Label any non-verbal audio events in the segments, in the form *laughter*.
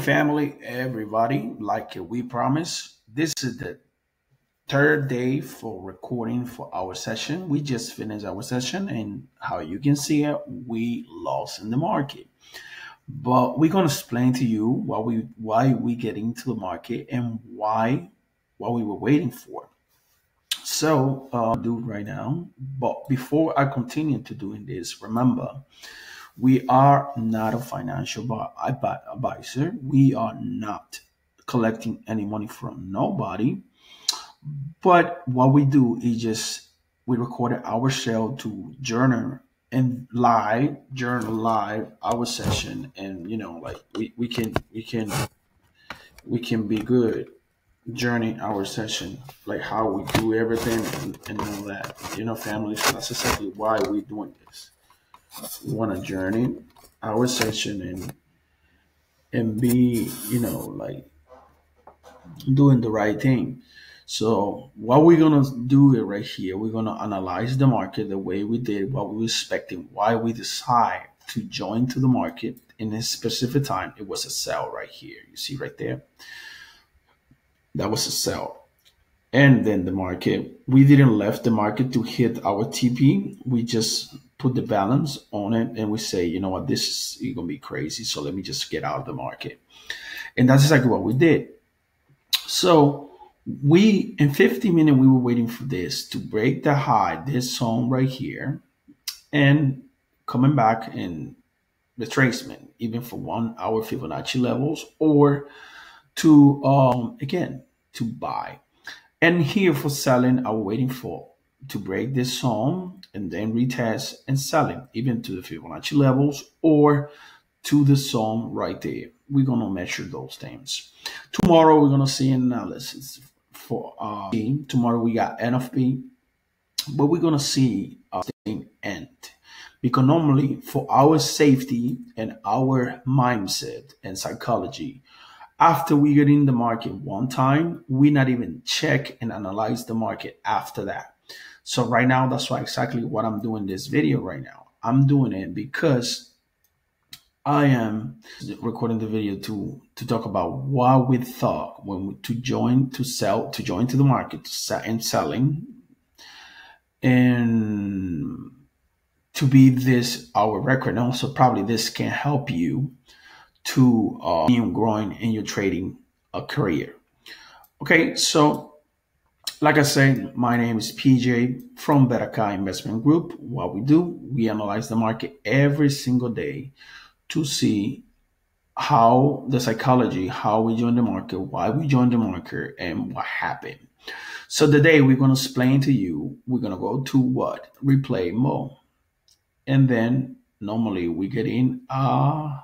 family, everybody. Like we promised, this is the third day for recording for our session. We just finished our session, and how you can see it, we lost in the market. But we're gonna explain to you why we why we get into the market and why what we were waiting for. So uh, do right now. But before I continue to doing this, remember we are not a financial advisor. We are not collecting any money from nobody. But what we do is just we recorded our show to journal and live journal live our session and you know like we, we can we can we can be good journey our session like how we do everything and, and all that you know family so that's exactly why we're doing this want to journey our session and and be you know like doing the right thing so what we're gonna do it right here, we're gonna analyze the market the way we did, what we were expecting, why we decide to join to the market in a specific time. It was a sell right here. You see right there. That was a sell. And then the market, we didn't left the market to hit our TP. We just put the balance on it and we say, you know what, this is gonna be crazy. So let me just get out of the market. And that's exactly what we did. So we in 50 minutes we were waiting for this to break the high this zone right here and coming back in retracement even for one hour fibonacci levels or to um again to buy and here for selling i'm waiting for to break this zone and then retest and selling even to the fibonacci levels or to the zone right there. We're going to measure those things. Tomorrow we're going to see an analysis for uh, tomorrow we got NFP, but we're gonna see a thing end. Because normally for our safety and our mindset and psychology, after we get in the market one time, we not even check and analyze the market after that. So right now, that's why exactly what I'm doing this video right now. I'm doing it because I am recording the video to to talk about what we thought when we, to join to sell to join to the market to sell and selling and to be this our record and also probably this can help you to uh, growing in your trading uh, career. Okay, so like I said, my name is PJ from Berakah Investment Group. What we do, we analyze the market every single day to see how the psychology, how we join the market, why we join the market, and what happened. So today we're going to explain to you, we're going to go to what? Replay mode. And then normally we get in uh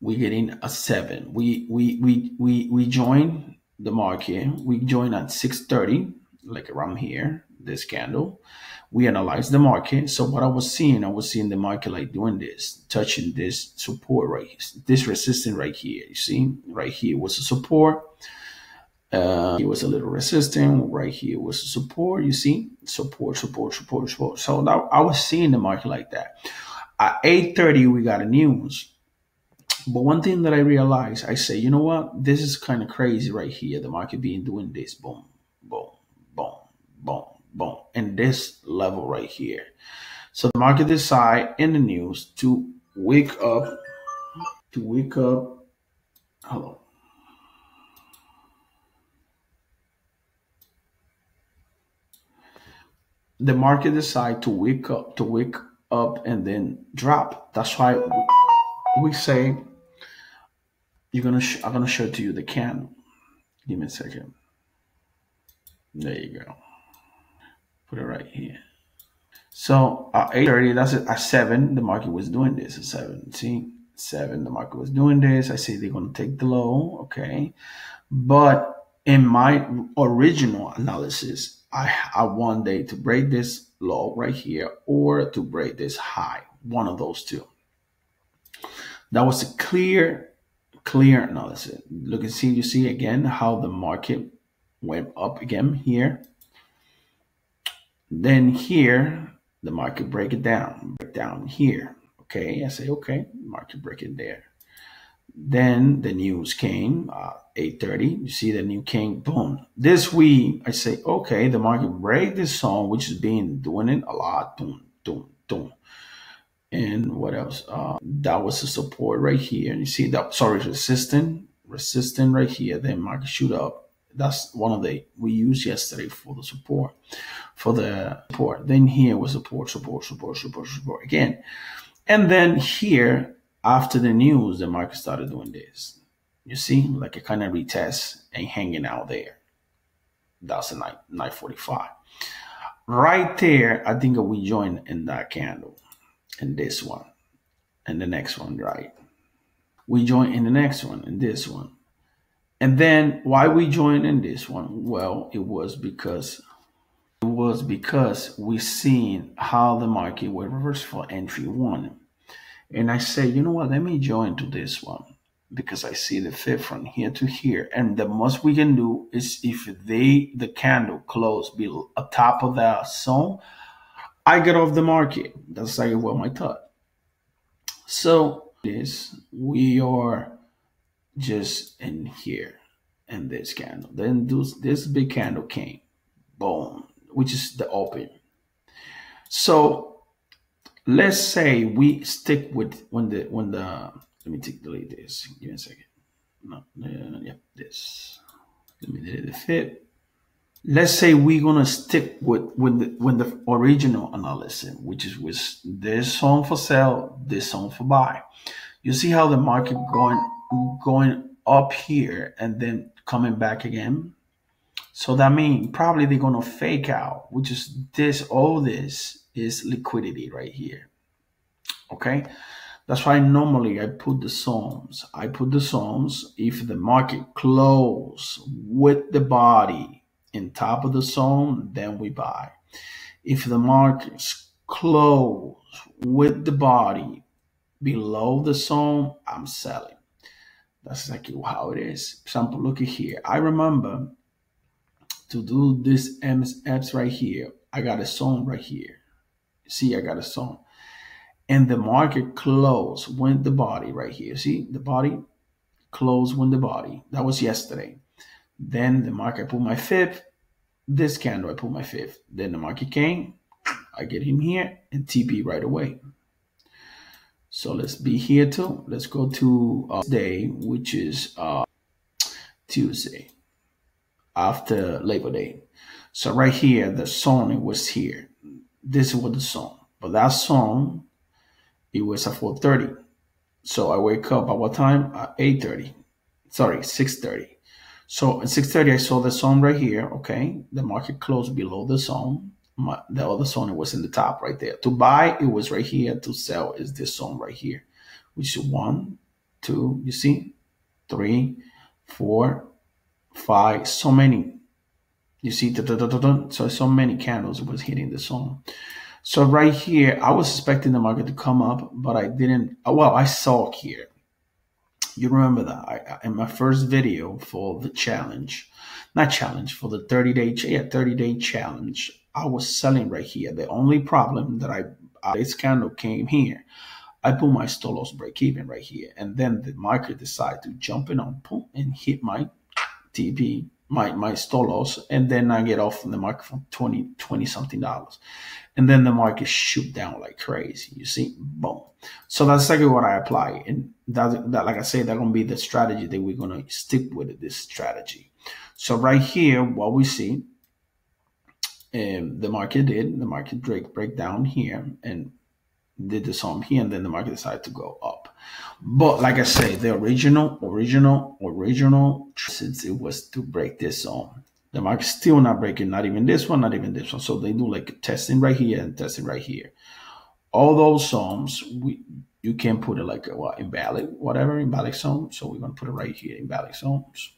we get in a seven. We we we we we join the market. We join at 6:30, like around here, this candle we analyze the market. So what I was seeing, I was seeing the market like doing this, touching this support right here, this resistance right here. You see, right here was a support. Uh, it was a little resistant. Right here was a support. You see, support, support, support, support. So now I was seeing the market like that. At 8:30, we got a news. But one thing that I realized, I say, you know what? This is kind of crazy right here. The market being doing this, boom, boom, boom, boom boom, and this level right here. So the market decide in the news to wake up, to wake up. Hello. The market decide to wake up, to wake up and then drop. That's why we say you're gonna. I'm gonna show to you the candle. Give me a second. There you go. Put it right here. So at 8.30, that's it. At 7, the market was doing this. At 7, see? 7, the market was doing this. I say they're to take the low, okay? But in my original analysis, I, I want they to break this low right here or to break this high. One of those two. That was a clear, clear analysis. Look and see, you see again how the market went up again here then here, the market break it down, break down here. Okay, I say, okay, market break it there. Then the news came, uh, 8.30. You see the new came, boom. This week, I say, okay, the market break this song, which has been doing it a lot, boom, boom, boom. And what else? Uh, that was the support right here. And you see that, sorry, resistant, resistant right here. Then market shoot up. That's one of the, we used yesterday for the support, for the support. Then here was support, support, support, support, support again. And then here, after the news, the market started doing this. You see, like a kind of retest and hanging out there. That's a 9, 945. Right there, I think we joined in that candle and this one and the next one, right? We join in the next one and this one. And then why we join in this one? Well, it was because it was because we seen how the market would reverse for entry one. And I say, you know what, let me join to this one because I see the fit from here to here. And the most we can do is if they the candle close below uh, top of that zone, I get off the market. That's like what my thought. So this we are just in here and this candle. Then this, this big candle came, boom, which is the open. So let's say we stick with when the when the let me take delete this. Give me a second. No, uh, yeah, this. Let me delete the fit. Let's say we're gonna stick with with the, with the original analysis, which is with this song for sale, this song for buy. You see how the market going going up here and then coming back again. So that means probably they're gonna fake out, which is this. All this is liquidity right here. Okay. That's why normally I put the zones. I put the zones if the market close with the body in top of the zone, then we buy. If the markets close with the body below the zone, I'm selling. That's exactly how it is. Example, look at here. I remember to do this apps right here. I got a zone right here. See, I got a zone. And the market closed when the body right here. See, the body closed when the body. That was yesterday. Then the market put my fifth. This candle, I pull my fifth. Then the market came. I get him here and TP right away. So let's be here too. Let's go to uh, day, which is uh, Tuesday after Labor Day. So right here, the song was here. This was the song. But that song, it was at 4.30. So I wake up at what time? At 8.30. Sorry, 6.30. So at 6.30, I saw the zone right here. Okay. The market closed below the zone. My, the other zone it was in the top right there. To buy, it was right here. To sell is this zone right here, which is one, two, you see, three, four, five, so many. You see, da, da, da, so so many candles was hitting the zone. So right here, I was expecting the market to come up, but I didn't. Well, I saw here. You remember that I, in my first video for the challenge, not challenge for the 30 day, yeah, 30 day challenge. I was selling right here. The only problem that I, this candle came here. I put my stop loss break even right here, and then the market decided to jump in on boom and hit my TP, my my stop loss, and then I get off the market for 20, 20 something dollars. And then the market shoot down like crazy. You see, boom. So that's exactly what I apply. And that, that like I said, that's gonna be the strategy that we're gonna stick with this strategy. So right here, what we see, um, the market did, the market break break down here and did the sum here, and then the market decided to go up. But like I say, the original, original, original, since it was to break this zone. The market's still not breaking, not even this one, not even this one. So they do like testing right here and testing right here. All those zones, we you can put it like a what invalid, whatever, invalid zone. So we're gonna put it right here, invalid zones.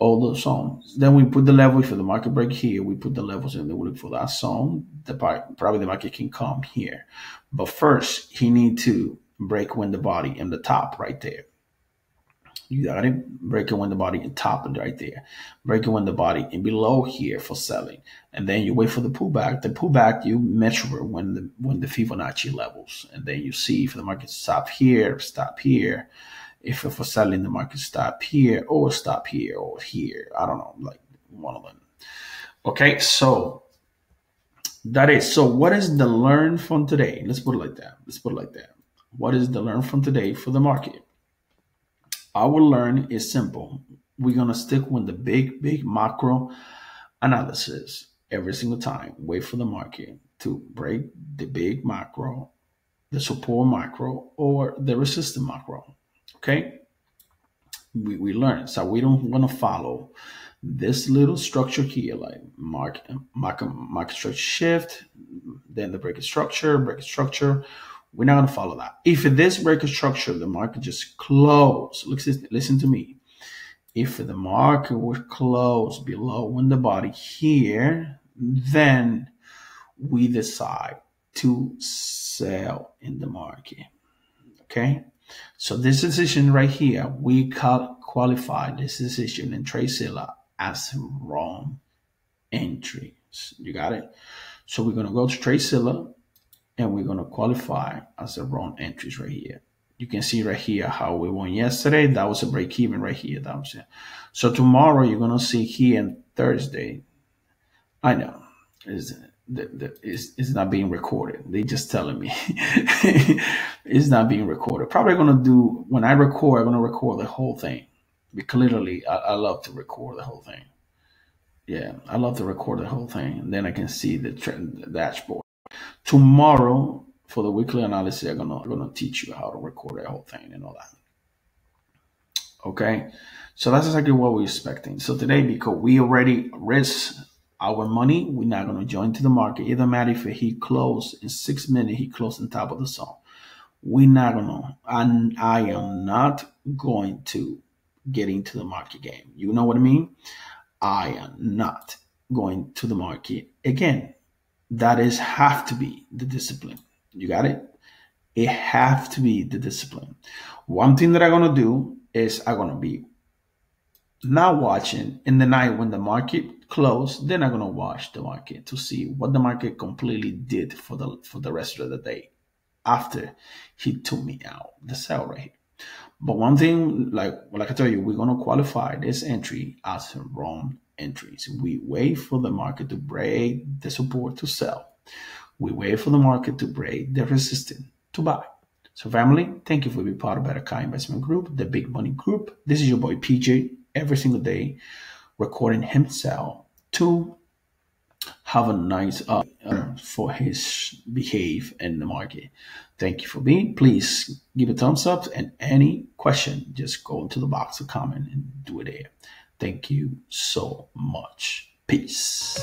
All the zones. Then we put the level for the market break here. We put the levels and then we look for that zone. The part, probably the market can come here. But first, he need to break when the body in the top right there. You got it. Breaking when the body and top and right there. Breaking when the body and below here for selling. And then you wait for the pullback. The pullback you measure when the when the Fibonacci levels. And then you see if the market stop here, stop here. If for selling the market stop here or stop here or here. I don't know, like one of them. Okay, so that is so what is the learn from today? Let's put it like that. Let's put it like that. What is the learn from today for the market? Our learn is simple. We're gonna stick with the big, big macro analysis every single time. Wait for the market to break the big macro, the support macro, or the resistance macro. Okay. We, we learn. So we don't want to follow this little structure here, like market, market, market structure shift, then the break structure, break structure. We're not going to follow that. If this break structure, the market just close, listen, listen to me. If the market would close below in the body here, then we decide to sell in the market. Okay. So this decision right here, we qualify this decision in Tradezella as wrong entries. You got it? So we're going to go to Tradezella and we're going to qualify as the wrong entries right here. You can see right here how we won yesterday. That was a break even right here. That was it. So tomorrow you're going to see here and Thursday. I know. Is the, the, it's, it's not being recorded. They just telling me *laughs* it's not being recorded. Probably to do, when I record, I'm to record the whole thing. Because literally, I, I love to record the whole thing. Yeah, I love to record the whole thing. And then I can see the, trend, the dashboard. Tomorrow, for the weekly analysis, I'm gonna, I'm gonna teach you how to record the whole thing and all that. Okay, so that's exactly what we're expecting. So today, because we already risk our money, we're not gonna join to the market. It doesn't matter if he closed in six minutes, he closed on top of the zone. We're not gonna, and I am not going to get into the market game. You know what I mean? I am not going to the market again that is have to be the discipline. You got it? It have to be the discipline. One thing that I'm gonna do is I'm gonna be not watching in the night when the market closed. they're not gonna watch the market to see what the market completely did for the for the rest of the day after he took me out the sell right here. But one thing, like like I tell you, we're gonna qualify this entry as wrong entries. We wait for the market to break the support to sell. We wait for the market to break the resistance to buy. So, family, thank you for being part of Berakah Investment Group, the Big Money Group. This is your boy PJ every single day, recording himself to have a nice uh, for his behave in the market. Thank you for being. Please give a thumbs up and any question, just go into the box of comment and do it there. Thank you so much. Peace.